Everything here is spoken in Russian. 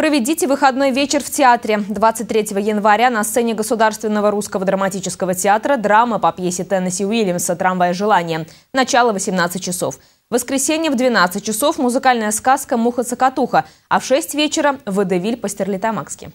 Проведите выходной вечер в театре. 23 января на сцене Государственного русского драматического театра драма по пьесе Теннесси Уильямса «Трамвай желания». Начало 18 часов. В воскресенье в 12 часов музыкальная сказка «Муха-цокотуха», а в 6 вечера – «Водевиль по Стерлитамакски».